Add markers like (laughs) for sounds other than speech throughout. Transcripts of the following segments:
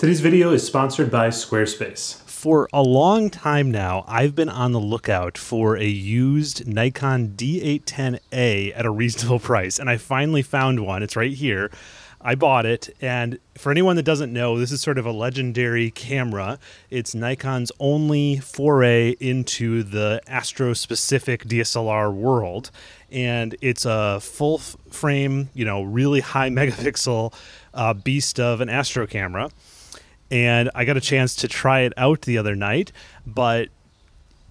Today's video is sponsored by Squarespace. For a long time now, I've been on the lookout for a used Nikon D810A at a reasonable (laughs) price, and I finally found one. It's right here. I bought it, and for anyone that doesn't know, this is sort of a legendary camera. It's Nikon's only foray into the astro specific DSLR world, and it's a full frame, you know, really high (laughs) megapixel uh, beast of an astro camera. And I got a chance to try it out the other night, but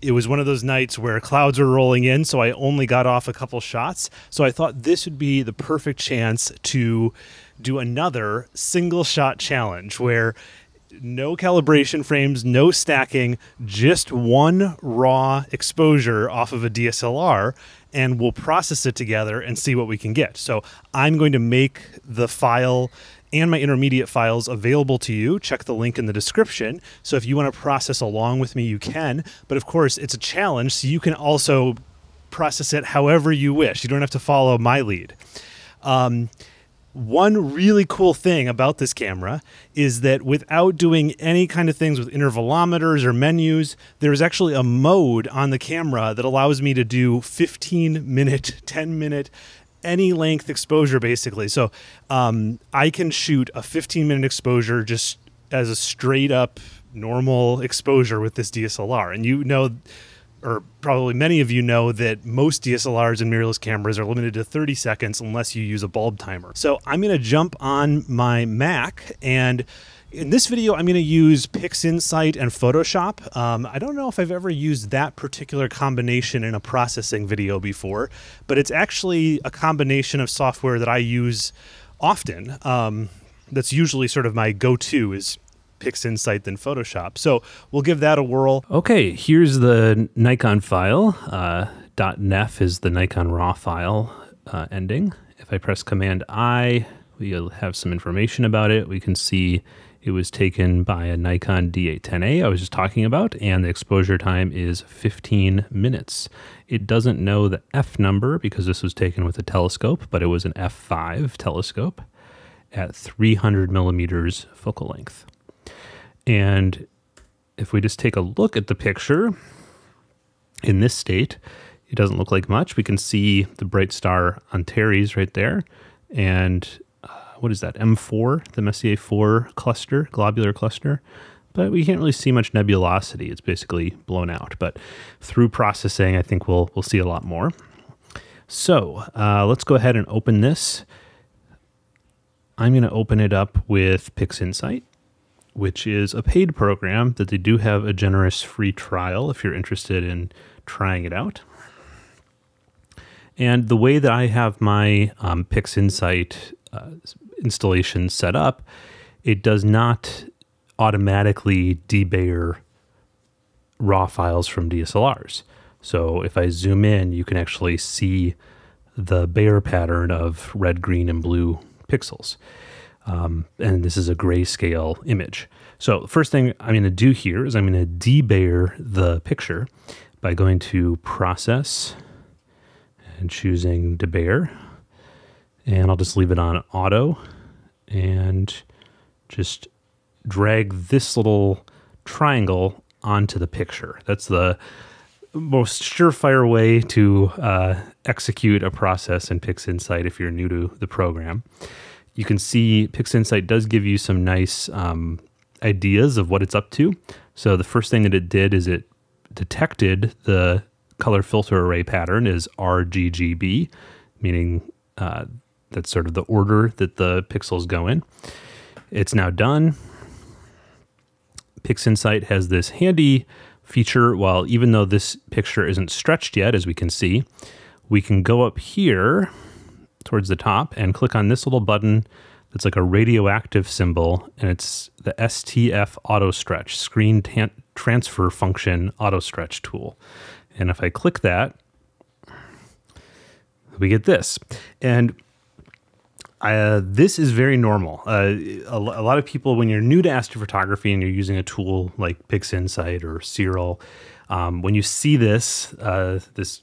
it was one of those nights where clouds were rolling in, so I only got off a couple shots. So I thought this would be the perfect chance to do another single shot challenge where no calibration frames, no stacking, just one raw exposure off of a DSLR, and we'll process it together and see what we can get. So I'm going to make the file and my intermediate files available to you. Check the link in the description. So if you want to process along with me, you can. But of course, it's a challenge, so you can also process it however you wish. You don't have to follow my lead. Um, one really cool thing about this camera is that without doing any kind of things with intervalometers or menus, there's actually a mode on the camera that allows me to do 15 minute, (laughs) 10 minute, any length exposure basically. So um, I can shoot a 15 minute exposure just as a straight up normal exposure with this DSLR. And you know, or probably many of you know that most DSLRs and mirrorless cameras are limited to 30 seconds unless you use a bulb timer. So I'm going to jump on my Mac and in this video, I'm going to use PixInsight and Photoshop. Um, I don't know if I've ever used that particular combination in a processing video before, but it's actually a combination of software that I use often. Um, that's usually sort of my go-to is PixInsight than Photoshop. So we'll give that a whirl. Okay, here's the Nikon file. Uh, .nef is the Nikon RAW file uh, ending. If I press Command I, we'll have some information about it. We can see it was taken by a Nikon D810A I was just talking about, and the exposure time is 15 minutes. It doesn't know the F number because this was taken with a telescope, but it was an F5 telescope at 300 millimeters focal length. And if we just take a look at the picture in this state, it doesn't look like much. We can see the bright star Antares right there, and what is that, M4, the Messier 4 cluster, globular cluster. But we can't really see much nebulosity. It's basically blown out. But through processing, I think we'll, we'll see a lot more. So uh, let's go ahead and open this. I'm going to open it up with PixInsight, which is a paid program that they do have a generous free trial if you're interested in trying it out. And the way that I have my um, PixInsight uh, installation set up, it does not automatically debayer raw files from DSLRs. So if I zoom in, you can actually see the Bayer pattern of red, green, and blue pixels. Um, and this is a grayscale image. So first thing I'm going to do here is I'm going to debayer the picture by going to Process and choosing Debayer and I'll just leave it on auto and just drag this little triangle onto the picture. That's the most surefire way to uh, execute a process in PixInsight if you're new to the program. You can see PixInsight does give you some nice um, ideas of what it's up to. So the first thing that it did is it detected the color filter array pattern is RGGB, meaning uh, that's sort of the order that the pixels go in. It's now done. PixInsight has this handy feature. While even though this picture isn't stretched yet, as we can see, we can go up here towards the top and click on this little button that's like a radioactive symbol, and it's the STF Auto Stretch Screen Transfer Function Auto Stretch tool. And if I click that, we get this. And uh, this is very normal. Uh, a, a, lot of people, when you're new to astrophotography and you're using a tool like PixInsight or Siril, um, when you see this, uh, this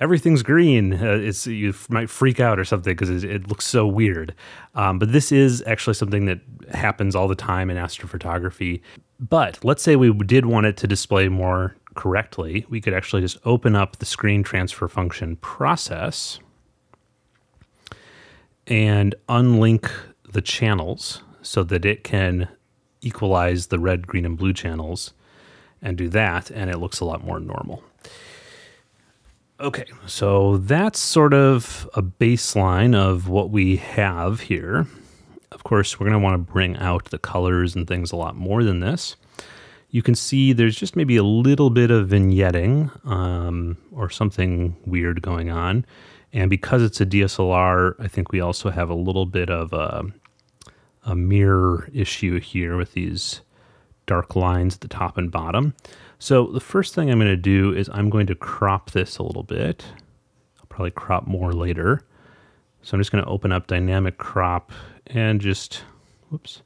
everything's green. Uh, it's you might freak out or something because it, it, looks so weird. Um, but this is actually something that happens all the time in astrophotography. But let's say we did want it to display more correctly, we could actually just open up the screen transfer function process and unlink the channels so that it can equalize the red, green, and blue channels and do that, and it looks a lot more normal. Okay, so that's sort of a baseline of what we have here. Of course, we're going to want to bring out the colors and things a lot more than this. You can see there's just maybe a little bit of vignetting um, or something weird going on. And because it's a DSLR, I think we also have a little bit of a, a mirror issue here with these dark lines at the top and bottom. So the first thing I'm going to do is I'm going to crop this a little bit. I'll probably crop more later. So I'm just going to open up dynamic crop and just, whoops,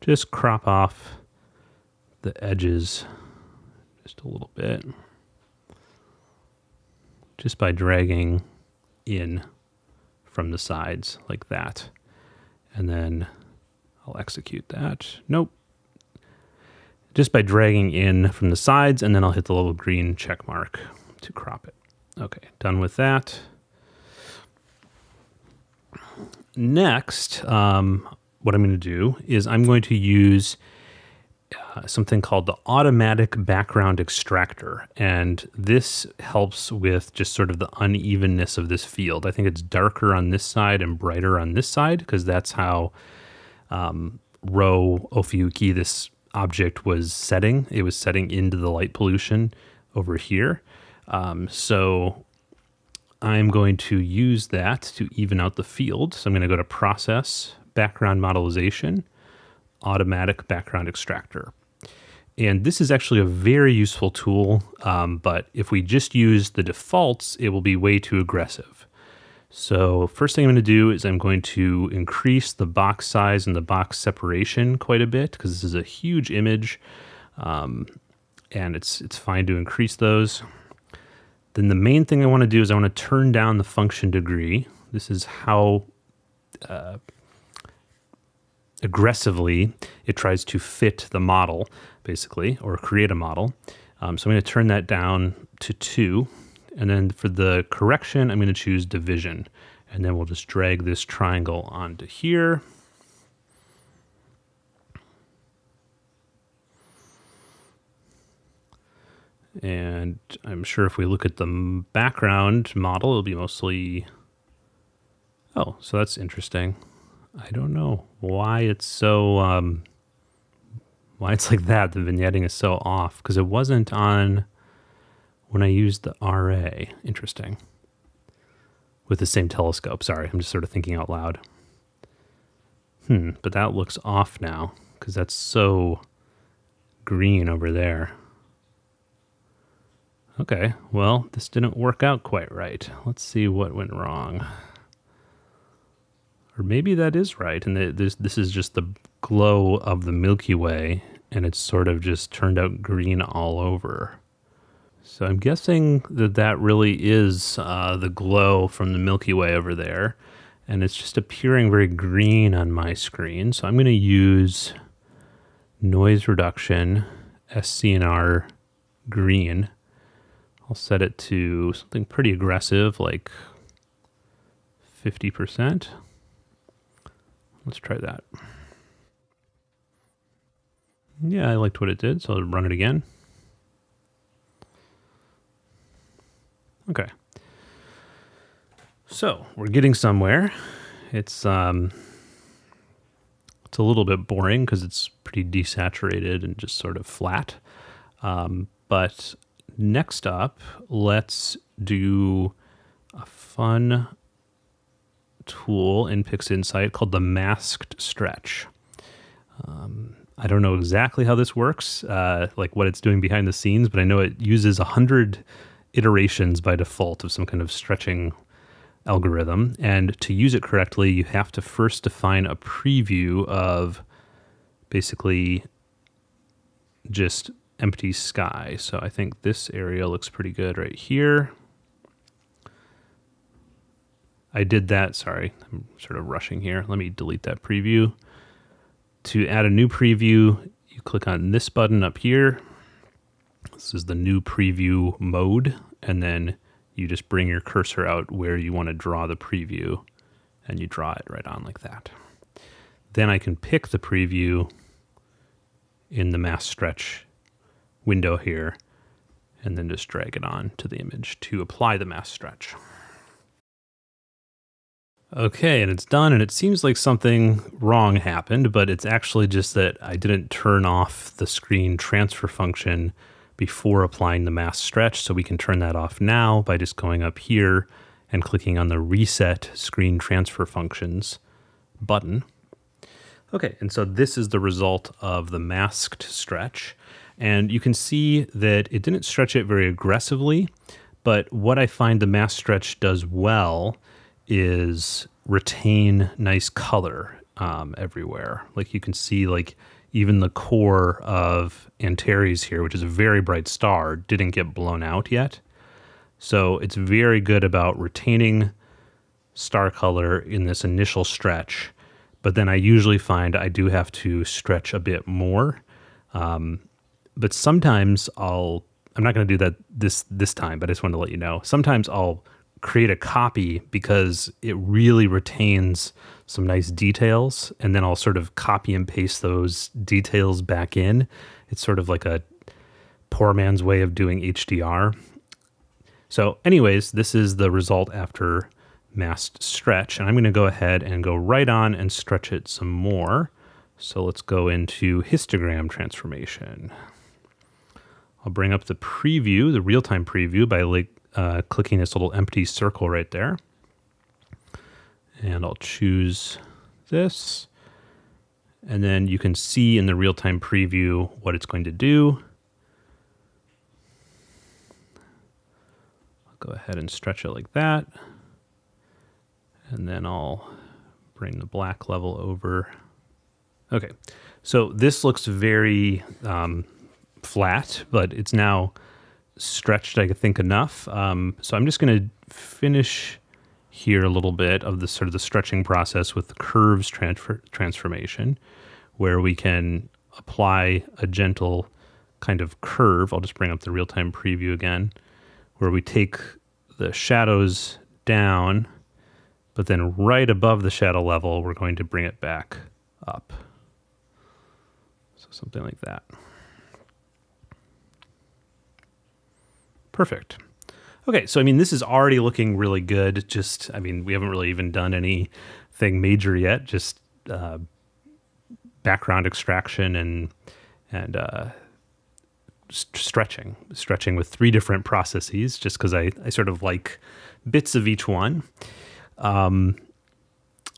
just crop off the edges just a little bit just by dragging in from the sides like that. And then I'll execute that. Nope. Just by dragging in from the sides, and then I'll hit the little green check mark to crop it. Okay, done with that. Next, um, what I'm going to do is I'm going to use uh, something called the automatic background extractor. And this helps with just sort of the unevenness of this field. I think it's darker on this side and brighter on this side because that's how um, Rho Ophiuchi, this object, was setting. It was setting into the light pollution over here. Um, so I'm going to use that to even out the field. So I'm going to go to Process, Background Modelization, automatic background extractor. And this is actually a very useful tool, um, but if we just use the defaults, it will be way too aggressive. So first thing I'm going to do is I'm going to increase the box size and the box separation quite a bit because this is a huge image um, and it's, it's fine to increase those. Then the main thing I want to do is I want to turn down the function degree. This is how uh, aggressively it tries to fit the model, basically, or create a model. Um, so I'm going to turn that down to two. And then for the correction, I'm going to choose division. And then we'll just drag this triangle onto here. And I'm sure if we look at the background model, it'll be mostly... Oh, so that's interesting. I don't know why it's so um, why it's like that. The vignetting is so off because it wasn't on when I used the RA. Interesting. With the same telescope. Sorry, I'm just sort of thinking out loud. Hmm, but that looks off now because that's so green over there. Okay, well, this didn't work out quite right. Let's see what went wrong. Or maybe that is right, and this this is just the glow of the Milky Way, and it's sort of just turned out green all over. So I'm guessing that that really is uh, the glow from the Milky Way over there, and it's just appearing very green on my screen. So I'm going to use noise reduction, SCNR green. I'll set it to something pretty aggressive, like 50%. Let's try that. Yeah, I liked what it did, so I'll run it again. Okay. So we're getting somewhere. It's um, it's a little bit boring because it's pretty desaturated and just sort of flat. Um, but next up, let's do a fun tool in PixInsight called the masked stretch. Um, I don't know exactly how this works, uh, like what it's doing behind the scenes, but I know it uses 100 iterations by default of some kind of stretching algorithm. And to use it correctly, you have to first define a preview of basically just empty sky. So I think this area looks pretty good right here. I did that. Sorry, I'm sort of rushing here. Let me delete that preview. To add a new preview, you click on this button up here. This is the new preview mode. And then you just bring your cursor out where you want to draw the preview and you draw it right on like that. Then I can pick the preview in the masked stretch window here and then just drag it on to the image to apply the masked stretch. Okay, and it's done, and it seems like something wrong happened, but it's actually just that I didn't turn off the screen transfer function before applying the masked stretch. So we can turn that off now by just going up here and clicking on the reset screen transfer functions button. Okay, and so this is the result of the masked stretch. And you can see that it didn't stretch it very aggressively, but what I find the masked stretch does well is retain nice color um, everywhere. Like you can see, like even the core of Antares here, which is a very bright star, didn't get blown out yet. So it's very good about retaining star color in this initial stretch. But then I usually find I do have to stretch a bit more. Um, but sometimes I'll, I'm not going to do that this this time, but I just wanted to let you know. Sometimes I'll create a copy because it really retains some nice details and then I'll sort of copy and paste those details back in. It's sort of like a poor man's way of doing HDR. So anyways, this is the result after masked stretch and I'm going to go ahead and go right on and stretch it some more. So let's go into histogram transformation. I'll bring up the preview, the real-time preview by like uh, clicking this little empty circle right there. And I'll choose this. And then you can see in the real-time preview what it's going to do. I'll go ahead and stretch it like that. And then I'll bring the black level over. Okay, so this looks very um, flat, but it's now stretched, I think, enough. Um, so I'm just going to finish here a little bit of the sort of the stretching process with the curves transfer, transformation, where we can apply a gentle kind of curve. I'll just bring up the real-time preview again, where we take the shadows down, but then right above the shadow level, we're going to bring it back up. So something like that. Perfect. Okay, so I mean, this is already looking really good. Just, I mean, we haven't really even done anything major yet. Just uh, background extraction and and uh, st- stretching, stretching with three different processes. Just because I I sort of like bits of each one. Um,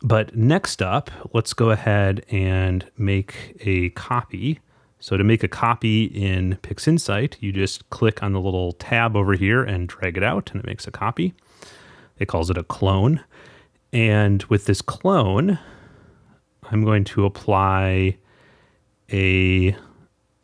but next up, let's go ahead and make a copy so to make a copy in PixInsight, you just click on the little tab over here and drag it out and it makes a copy. It calls it a clone. And with this clone, I'm going to apply a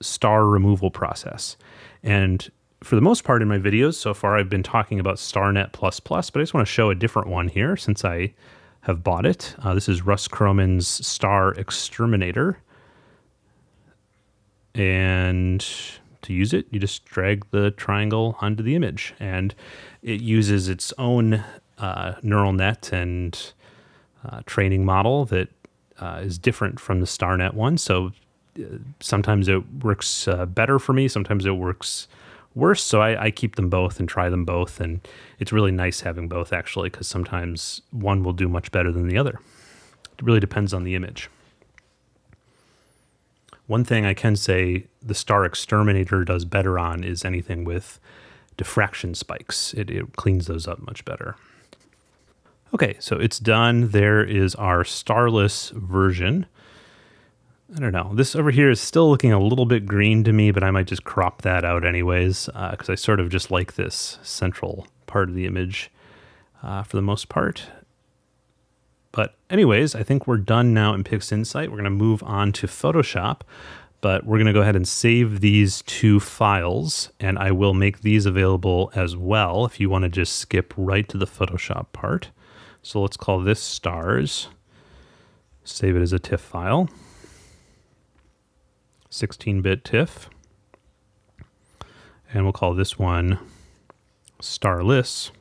star removal process. And for the most part in my videos so far, I've been talking about StarNet++, but I just want to show a different one here since I have bought it. Uh, this is Russ Croman's Star Exterminator. And to use it, you just drag the triangle onto the image. And it uses its own uh, neural net and uh, training model that uh, is different from the StarNet one. So uh, sometimes it works uh, better for me, sometimes it works worse. So I, I, keep them both and try them both. And it's really nice having both actually, because sometimes one will do much better than the other. It really depends on the image. One thing I can say the StarXTerminator does better on is anything with diffraction spikes. It, it cleans those up much better. Okay, so it's done. There is our starless version. I don't know. This over here is still looking a little bit green to me, but I might just crop that out anyways, because uh, I sort of just like this central part of the image uh, for the most part. But anyways, I think we're done now in PixInsight. We're going to move on to Photoshop, but we're going to go ahead and save these two files, and I will make these available as well if you want to just skip right to the Photoshop part. So let's call this stars. Save it as a TIFF file. 16-bit TIFF. And we'll call this one starless.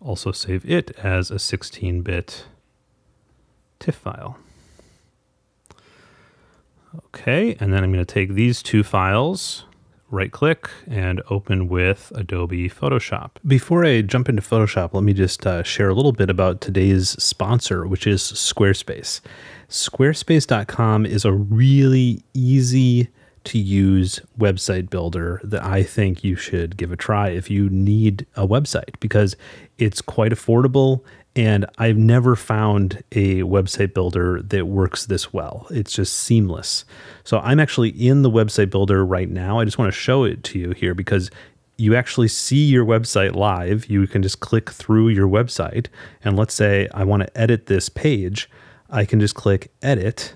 Also save it as a 16-bit TIFF file. Okay, and then I'm going to take these two files, right click, and open with Adobe Photoshop. Before I jump into Photoshop, let me just uh, share a little bit about today's sponsor, which is Squarespace. Squarespace.com is a really easy to use website builder that I think you should give a try if you need a website because it's quite affordable and I've never found a website builder that works this well. It's just seamless. So I'm actually in the website builder right now. I just want to show it to you here because you actually see your website live. You can just click through your website. And let's say I want to edit this page. I can just click edit.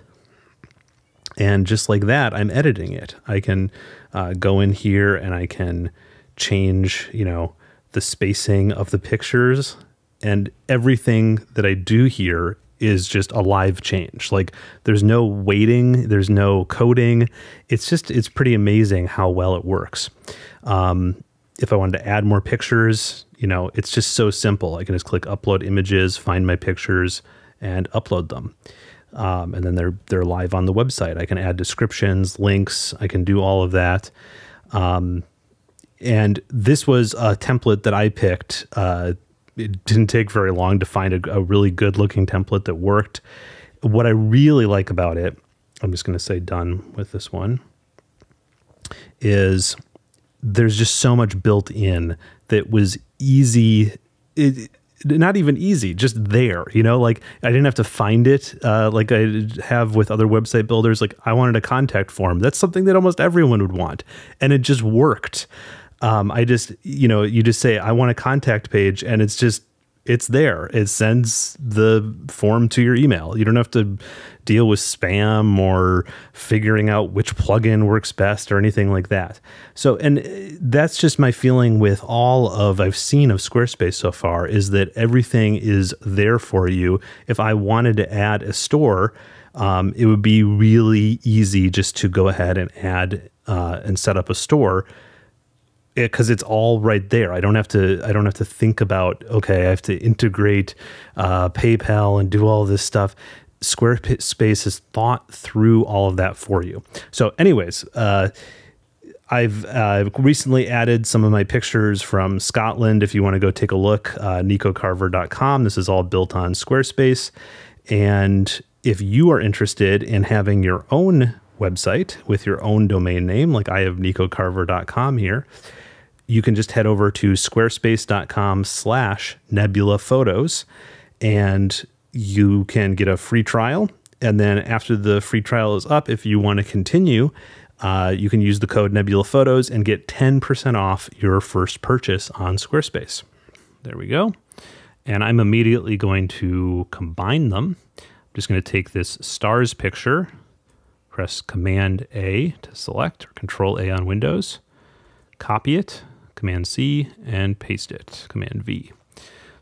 And just like that, I'm editing it. I can uh, go in here and I can change, you know, the spacing of the pictures and everything that I do here is just a live change. Like there's no waiting, there's no coding. It's just it's pretty amazing how well it works. Um, if I wanted to add more pictures, you know, it's just so simple. I can just click upload images, find my pictures, and upload them. Um, and then they're they're live on the website. I can add descriptions, links. I can do all of that. Um, and this was a template that I picked uh, it didn't take very long to find a, a really good looking template that worked. What I really like about it, I'm just going to say done with this one, is there's just so much built in that was easy. It, not even easy, just there. You know, like I didn't have to find it uh, like I have with other website builders. Like I wanted a contact form. That's something that almost everyone would want, and it just worked. Um, I just, you know, you just say, I want a contact page, and it's just, it's there. It sends the form to your email. You don't have to deal with spam or figuring out which plugin works best or anything like that. So, and uh, that's just my feeling with all of I've seen of Squarespace so far is that everything is there for you. If I wanted to add a store, um, it would be really easy just to go ahead and add uh, and set up a store because it, it's all right there. I don't have to. I don't have to think about. Okay, I have to integrate uh, PayPal and do all this stuff. Squarespace has thought through all of that for you. So, anyways, uh, I've uh, recently added some of my pictures from Scotland. If you want to go take a look, uh, nicocarver.com. This is all built on Squarespace. And if you are interested in having your own website with your own domain name, like I have nicocarver.com here, you can just head over to squarespace.com slash nebula photos and you can get a free trial. And then after the free trial is up, if you want to continue, uh, you can use the code Nebula Photos and get 10% off your first purchase on Squarespace. There we go. And I'm immediately going to combine them. I'm just going to take this stars picture, press Command A to select or Control A on Windows, copy it, Command C, and paste it, Command V.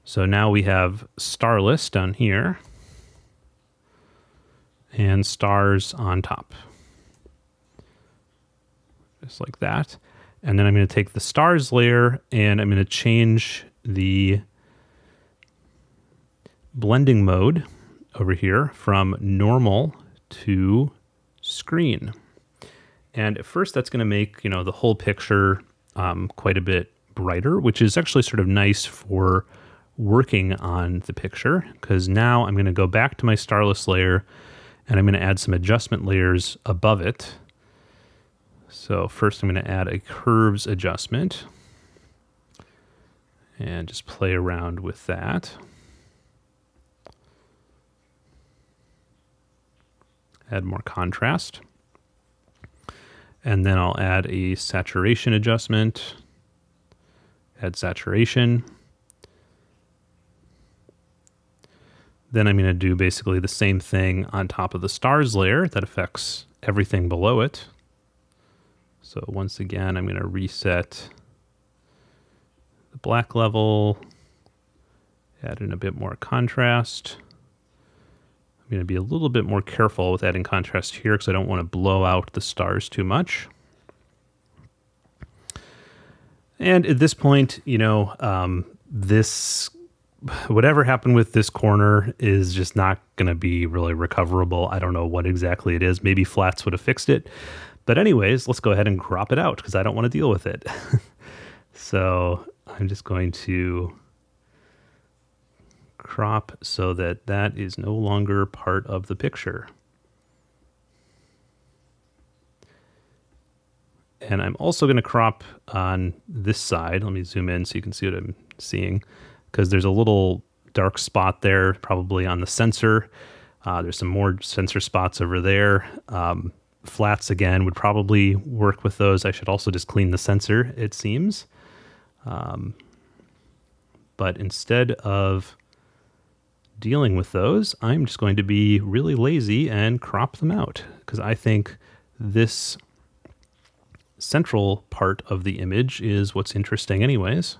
So now we have starless down here and stars on top. Just like that. And then I'm going to take the stars layer and I'm going to change the blending mode over here from normal to screen. And at first that's going to make, you know, the whole picture um, quite a bit brighter, which is actually sort of nice for working on the picture because now I'm going to go back to my starless layer and I'm going to add some adjustment layers above it. So first I'm going to add a curves adjustment and just play around with that. Add more contrast. And then I'll add a saturation adjustment. Add saturation. Then I'm going to do basically the same thing on top of the stars layer that affects everything below it. So once again, I'm going to reset the black level, Add in a bit more contrast. Going to be a little bit more careful with adding contrast here because I don't want to blow out the stars too much. And at this point, you know, um, this whatever happened with this corner is just not going to be really recoverable. I don't know what exactly it is. Maybe flats would have fixed it. But anyways, let's go ahead and crop it out because I don't want to deal with it. (laughs) so I'm just going to crop so that that is no longer part of the picture. And I'm also going to crop on this side. Let me zoom in so you can see what I'm seeing because there's a little dark spot there, probably on the sensor. Uh, there's some more sensor spots over there. Um, flats again would probably work with those. I should also just clean the sensor, it seems. Um, but instead of dealing with those, I'm just going to be really lazy and crop them out because I think this central part of the image is what's interesting anyways.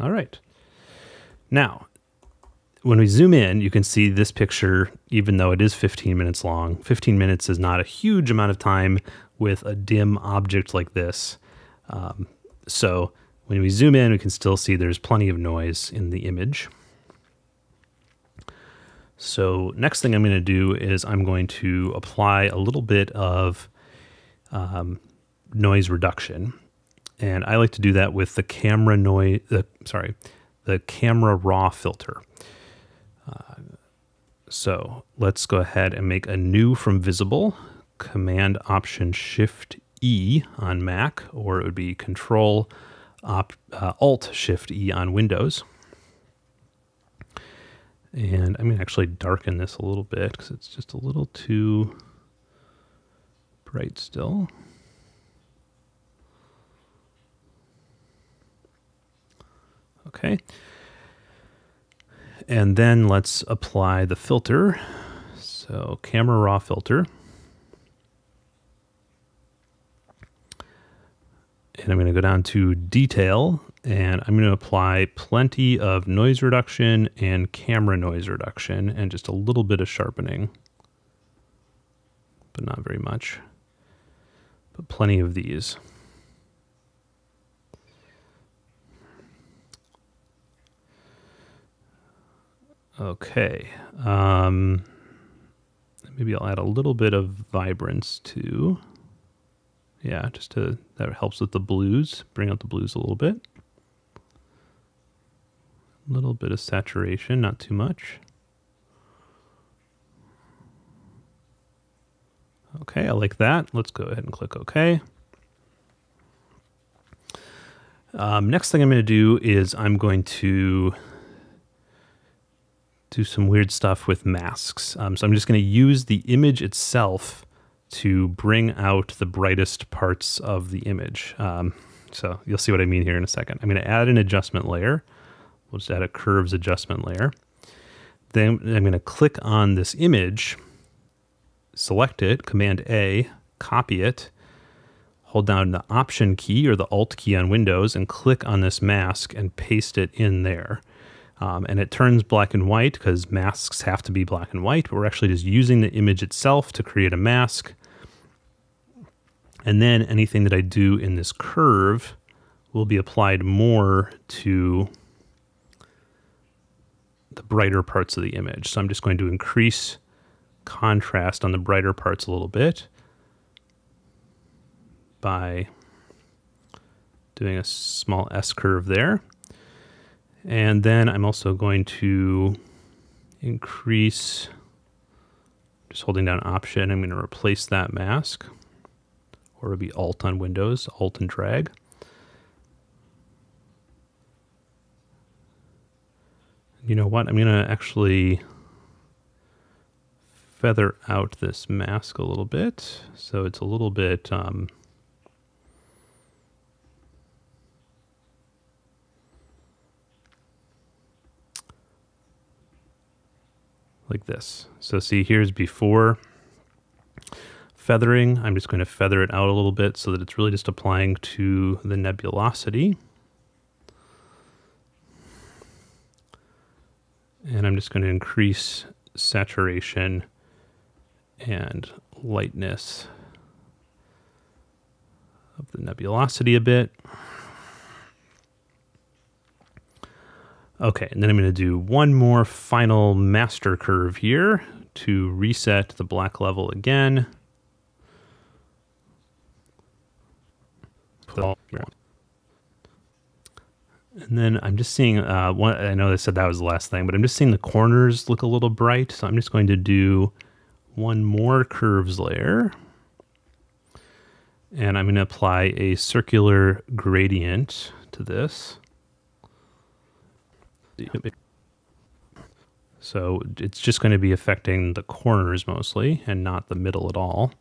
All right. Now, when we zoom in, you can see this picture, even though it is 15 minutes long, 15 minutes is not a huge amount of time with a dim object like this. Um, so when we zoom in, we can still see there's plenty of noise in the image. So next thing I'm going to do is I'm going to apply a little bit of um, noise reduction. And I like to do that with the camera noise, the, sorry, the camera raw filter. Uh, so let's go ahead and make a new from visible, Command Option Shift E on Mac, or it would be Control op, uh, Alt Shift E on Windows. And I'm going to actually darken this a little bit because it's just a little too bright still. Okay. And then let's apply the filter. So camera raw filter. And I'm going to go down to detail and I'm going to apply plenty of noise reduction and camera noise reduction and just a little bit of sharpening, but not very much, but plenty of these. Okay. Um, maybe I'll add a little bit of vibrance too. Yeah, just to that helps with the blues, bring out the blues a little bit. A little bit of saturation, not too much. Okay, I like that. Let's go ahead and click OK. Um, next thing I'm going to do is I'm going to do some weird stuff with masks. Um, so I'm just going to use the image itself to bring out the brightest parts of the image. Um, so you'll see what I mean here in a second. I'm going to add an adjustment layer. We'll just add a curves adjustment layer. Then I'm going to click on this image, select it, Command A, copy it, hold down the Option key or the Alt key on Windows and click on this mask and paste it in there. Um, and it turns black and white because masks have to be black and white. But we're actually just using the image itself to create a mask. And then anything that I do in this curve will be applied more to the brighter parts of the image. So I'm just going to increase contrast on the brighter parts a little bit by doing a small S curve there. And then I'm also going to increase, just holding down Option, I'm going to replace that mask, or it'll be Alt on Windows, Alt and drag. You know what? I'm going to actually feather out this mask a little bit so it's a little bit um, like this. So see here's before feathering, I'm just going to feather it out a little bit so that it's really just applying to the nebulosity. And I'm just going to increase saturation and lightness of the nebulosity a bit. Okay, and then I'm going to do one more final master curve here to reset the black level again. And then I'm just seeing, uh, one, I know they said that was the last thing, but I'm just seeing the corners look a little bright. So I'm just going to do one more curves layer. And I'm going to apply a circular gradient to this. So it's just going to be affecting the corners mostly and not the middle at all.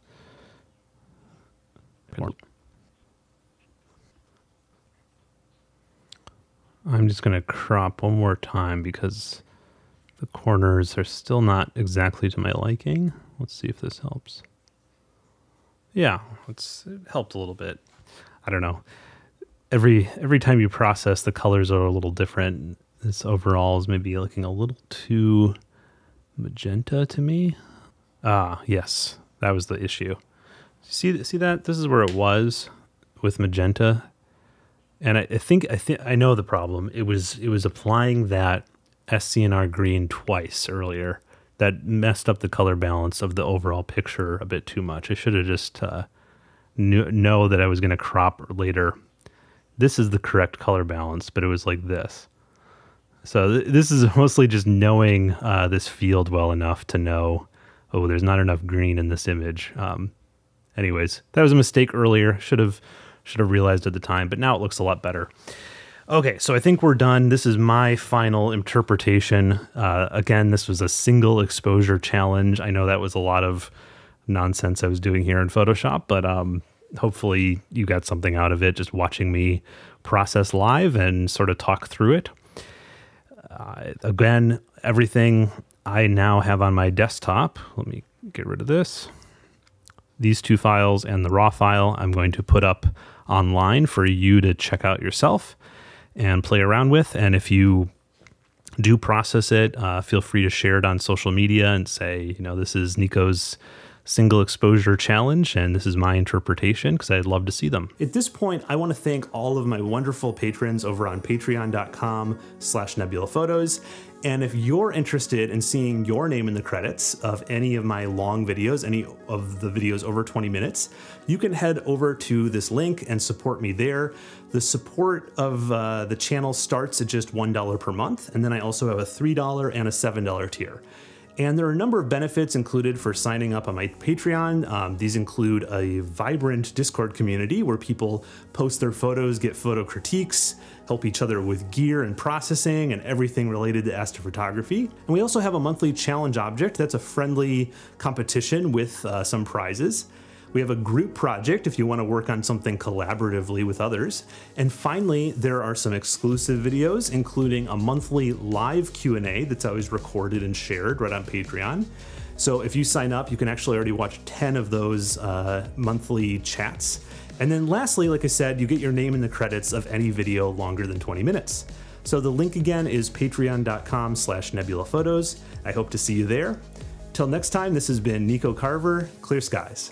I'm just going to crop one more time because the corners are still not exactly to my liking. Let's see if this helps. Yeah, it's it helped a little bit. I don't know. Every every time you process, the colors are a little different. This overall is maybe looking a little too magenta to me. Ah, yes, that was the issue. See, see that? This is where it was with magenta and I, I think I think I know the problem. It was it was applying that SCNR green twice earlier that messed up the color balance of the overall picture a bit too much. I should have just uh, knew know that I was going to crop later. This is the correct color balance, but it was like this. So th- this is (laughs) mostly just knowing uh, this field well enough to know, oh, there's not enough green in this image. Um, anyways, that was a mistake earlier. Should have should have realized at the time, but now it looks a lot better. Okay, so I think we're done. This is my final interpretation. Uh, again, this was a single exposure challenge. I know that was a lot of nonsense I was doing here in Photoshop, but um, hopefully you got something out of it just watching me process live and sort of talk through it. Uh, again, everything I now have on my desktop. Let me get rid of this. These two files and the raw file I'm going to put up online for you to check out yourself and play around with. And if you do process it, uh, feel free to share it on social media and say, you know, this is Nico's single exposure challenge and this is my interpretation because I'd love to see them. At this point, I want to thank all of my wonderful patrons over on patreon.com slash nebula photos and if you're interested in seeing your name in the credits of any of my long videos, any of the videos over 20 minutes, you can head over to this link and support me there. The support of uh, the channel starts at just $1 per month, and then I also have a $3 and a $7 tier. And there are a number of benefits included for signing up on my Patreon. Um, these include a vibrant Discord community where people post their photos, get photo critiques, help each other with gear and processing and everything related to astrophotography. And we also have a monthly challenge object that's a friendly competition with uh, some prizes. We have a group project if you want to work on something collaboratively with others. And finally, there are some exclusive videos, including a monthly live Q&A that's always recorded and shared right on Patreon. So if you sign up, you can actually already watch 10 of those uh, monthly chats. And then lastly, like I said, you get your name in the credits of any video longer than 20 minutes. So the link again is patreon.com slash nebulaphotos. I hope to see you there. Till next time, this has been Nico Carver, Clear Skies.